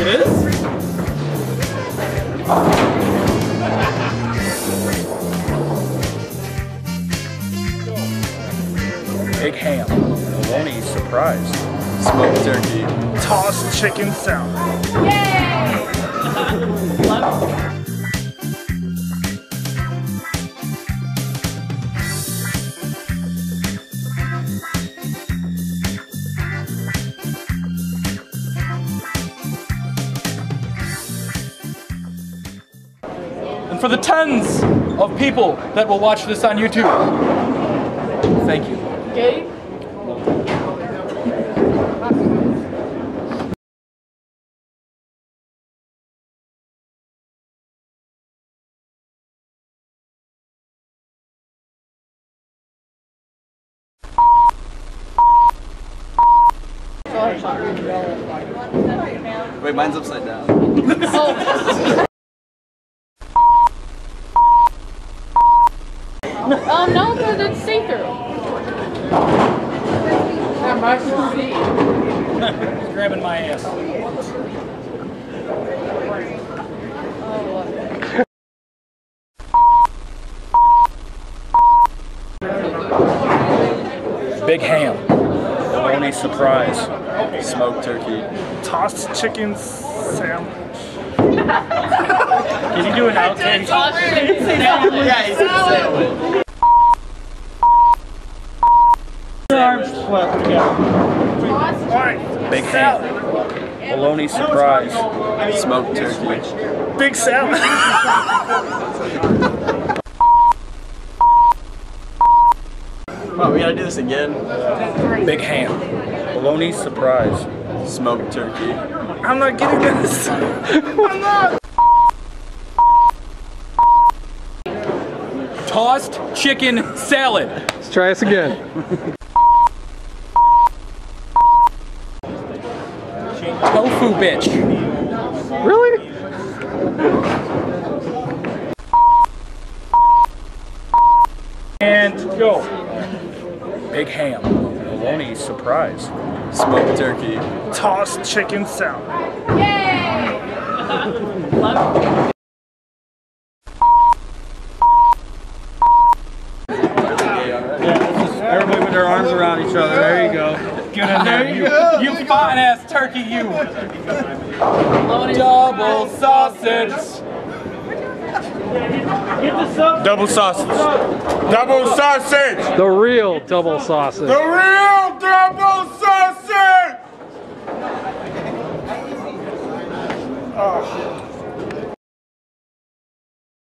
it is Big ham, bologna surprise, smoked turkey, tossed chicken salad. Yay! for the tons of people that will watch this on YouTube, thank you. Okay. Wait, mine's upside down. Oh. Um, no, but it's see-through. He's grabbing my ass. Big ham. Bologna surprise. Smoked turkey. Tossed chicken sandwich. Can you do an outtake? Yeah, he said sandwich. Alright. Big ham. Bologna surprise. Smoked turkey. Big salad. Come on, we gotta do this again. Big ham. Bologna surprise. Smoked turkey. I'm not getting this. I'm not. Tossed chicken salad. Let's try this again. Tofu bitch. Really? And go. Big ham. Bologna surprise. Smoked turkey. Tossed chicken salad. Everybody there, you, you fine ass turkey, you. Double sausage. Double sausage. Double sausage. The real double sausage. The real double